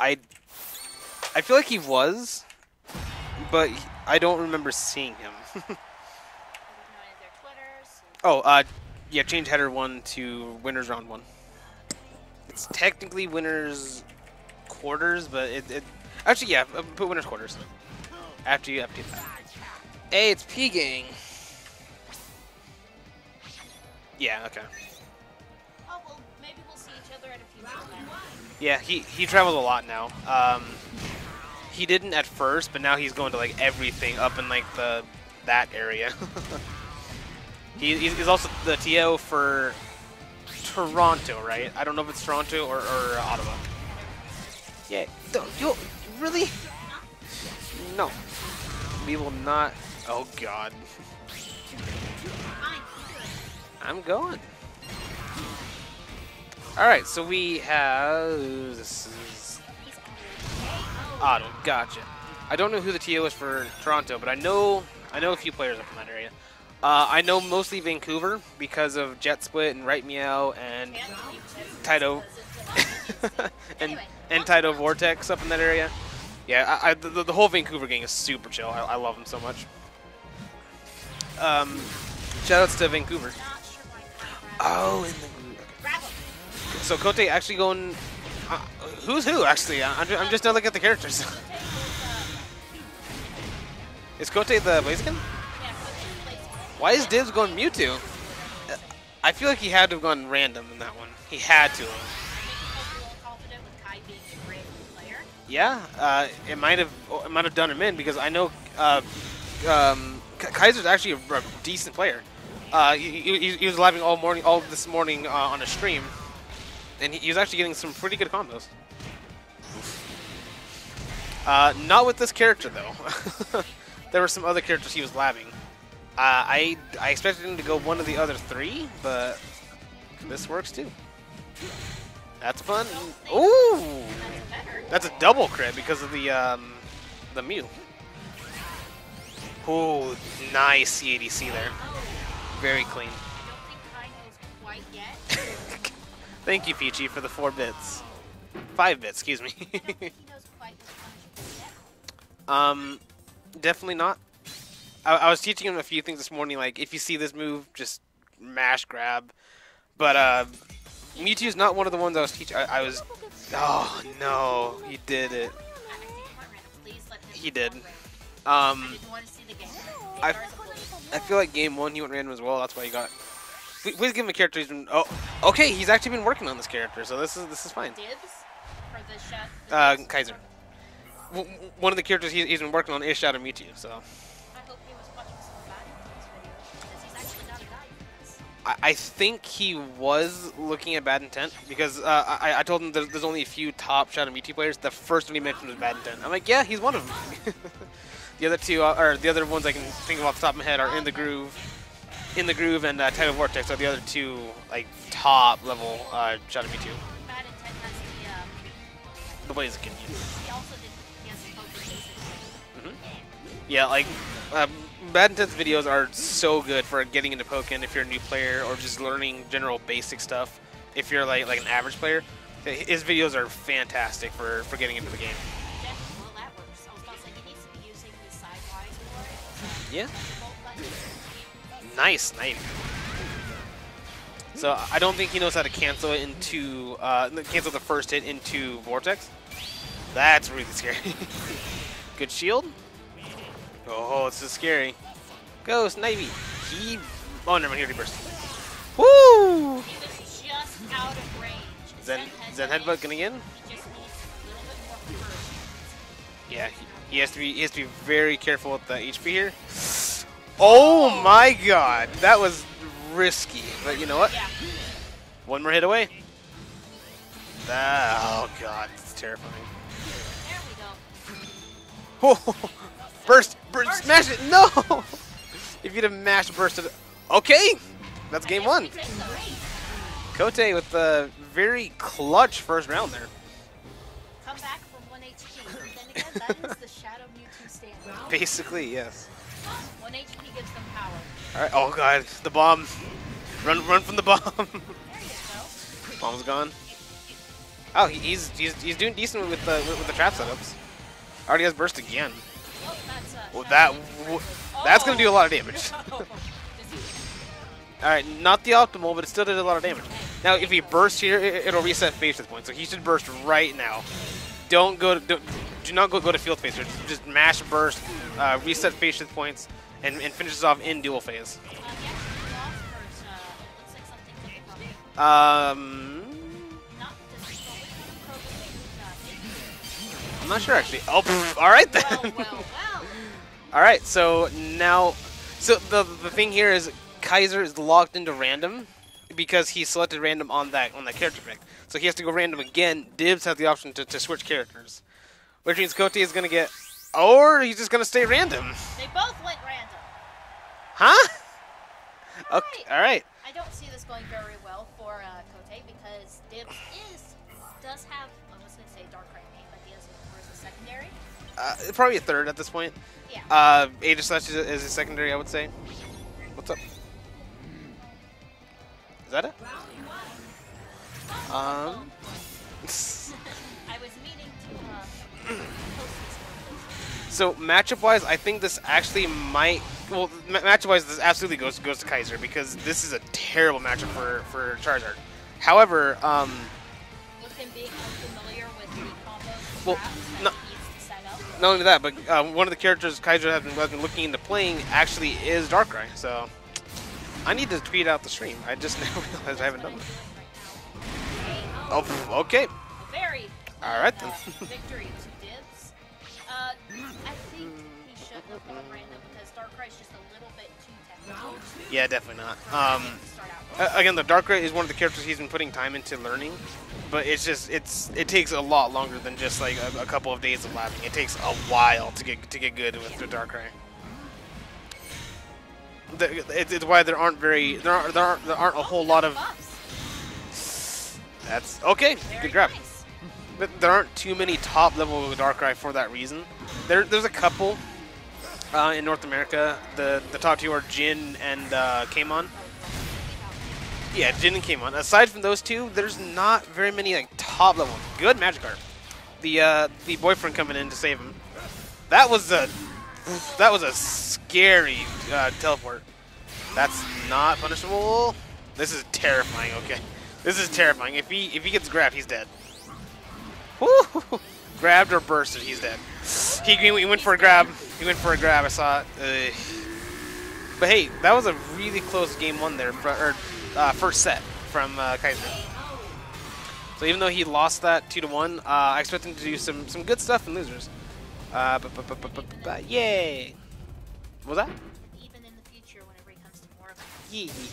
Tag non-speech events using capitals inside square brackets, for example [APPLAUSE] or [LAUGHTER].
I I feel like he was, but I don't remember seeing him. [LAUGHS] Oh, uh, yeah, change header one to winners round one. It's technically winners quarters, but it, it actually yeah, uh, put winners quarters after you after you. Hey, it's P gang. Yeah, okay. Oh well, maybe we'll see each other at a future event. Yeah, he he travels a lot now. Um, he didn't at first, but now he's going to like everything up in like the that area. [LAUGHS] he, he's also the TO for Toronto, right? I don't know if it's Toronto or, or Ottawa. Yeah, you really? No, we will not. Oh God, I'm going. All right, so we have this is Otto, gotcha. I don't know who the TO is for Toronto, but I know I know a few players up in that area. Uh, I know mostly Vancouver because of Jet Split and Right Meow and Taito [LAUGHS] and and Taito Vortex up in that area. Yeah, I, I, the, the whole Vancouver gang is super chill. I, I love them so much. Um, shoutouts to Vancouver. Oh, the. So Koutei actually going. Uh, who's who actually? I'm just, I'm just now looking at the characters. [LAUGHS] Is Koutei the Blaziken? Why is Dibz going Mewtwo? I feel like he had to have gone random in that one. He had to. Yeah, uh, it might have it might have done him in because I know uh, um, Kaizer's actually a, decent player. Uh, he, he, he was living all morning, all this morning uh, on a stream, and he, was actually getting some pretty good combos. Uh, not with this character though. [LAUGHS] there were some other characters he was labbing. Uh, I I expected him to go one of the other three, but this works too. That's fun. Ooh. That's a double crit because of the um, the Mew. Oh, nice CADC there. Very clean. Thank you, Peachy, for the four bits. Five bits, excuse me. [LAUGHS] Um, definitely not. I, I was teaching him a few things this morning, like if you see this move, just mash grab. But uh, Mewtwo's not one of the ones I was teaching. I, I was. Oh no, he did it. He did. Um, I. I feel like game one he went random as well. That's why he got. Please give him a character. He's been. Oh, okay. He's actually been working on this character, so this is this is fine. Dibz for the shot. Uh. Kaizer. One of the characters he, he's been working on is Shadow Mewtwo. So I hope he was watching some Bad Intent's videos because actually not a guy. I, I think he was looking at Bad Intent because uh, I, I told him there's, there's only a few top Shadow Mewtwo players. The first one he mentioned was Bad Intent. I'm like, yeah, he's one of them. [LAUGHS] the other two, are, or the other ones I can think of off the top of my head are In the Groove, In the Groove, and uh, Tidal Vortex are the other two like top level uh, Shadow Mewtwo. The um, The Blaziken. he also did he has the poker basic. Yeah, like um, Bad Intent's videos are so good for getting into Pokken if you're a new player or just learning general basic stuff. If you're like like an average player, his videos are fantastic for for getting into the game. Yeah, nice, nice. So I don't think he knows how to cancel it into uh, cancel the first hit into Vortex. That's really [LAUGHS] scary. Good shield. Oh, this is scary. Go, Snivy. He. Oh, never mind. He already burst. Woo! Zen, Zen headbutt getting in? Yeah, he has to be he has to be very careful with the HP here. Oh my god, that was risky. But you know what? Yeah. One more hit away. Ah, oh god, it's terrifying. There we go. Oh, [LAUGHS] burst, burst, smash it! No! [LAUGHS] if you'd have mashed bursted, okay, that's game one. We take the lead. Koutei with the very clutch first round there. Come back from 1 HP. Then again, that is the Shadow Mewtwo stand. [LAUGHS] Basically, yes. 1 HP gives them power. All right. Oh god, the bomb. Run, run from the bomb. [LAUGHS] There you go. Bomb's gone. Oh, he- he's he's he's doing decent with the with, with the trap setups. Already has burst again. Oh, that's uh, Well, that w- that's gonna do a lot of Oh, [LAUGHS] damage. no. All right, not the optimal, but it still did a lot of damage. Now, if he bursts here, it, it'll reset phase shift point. So he should burst right now. Don't go. To, don't, do not go go to field phase. Just mash burst, uh, reset phase shift points, and, and finishes off in dual phase. He actually lost first. It looks like something came from Um, not this is well, which one of Krogan used, I'm not sure actually. Oh, pff, all right then. Well, well, well. [LAUGHS] All right, so now, so the the thing here is Kaizer is locked into random because he selected random on that on that character pick. So he has to go random again. Dibz has the option to, to switch characters, which means Koutei is gonna get, or he's just gonna stay random, They both went random. huh? Okay, all right. I don't see this going very well for uh, Koutei because Dibz is does have I was gonna say Darkrai main, but he has it more as a secondary. Uh, probably a third at this point. Yeah. Uh, Aegislash is, a- is a secondary, I would say. What's up? Is that it? Um. [LAUGHS] So matchup wise, I think this actually might. Well, ma- matchup wise, this absolutely goes goes to Kaizer because this is a terrible matchup for for Charizard. However, um, Well, not only that, but uh, one of the characters Kaizer has been, has been looking into playing actually is Darkrai. So I need to tweet out the stream. I just [LAUGHS] now realized I haven't done that. Oh, okay. Very All right, then. victory to Dibz. I think he should have gone random because Darkrai's just a little bit too technical. Yeah, definitely not. Um, him to start out with. Again, the Darkrai is one of the characters he's been putting time into learning, but it's just it's it takes a lot longer than just like a, a couple of days of lapping. It takes a while to get to get good with the Darkrai. The, it's, why there aren't very there aren't there aren't, there aren't a whole lot of that's okay. Good grab. But there aren't too many top level Darkrai for that reason. There there's a couple uh, in North America. The the top two are Jin and uh, Kamon. Yeah, Jin and Kamon. Aside from those two, there's not very many like top level. Good Magikarp. The uh, the boyfriend coming in to save him. That was a that was a scary uh, teleport. That's not punishable. This is terrifying. Okay, this is terrifying. If he if he gets grabbed, he's dead. Woo! Grabbed or bursted, he's dead. He, he went for a grab. He went for a grab. I saw it. Ugh. But hey, that was a really close game one there, for, or uh, first set from uh, Kaizer. So even though he lost that two to one, uh, I expect him to do some some good stuff in losers. Uh, but, but, but, but, but, yay! What was that? Even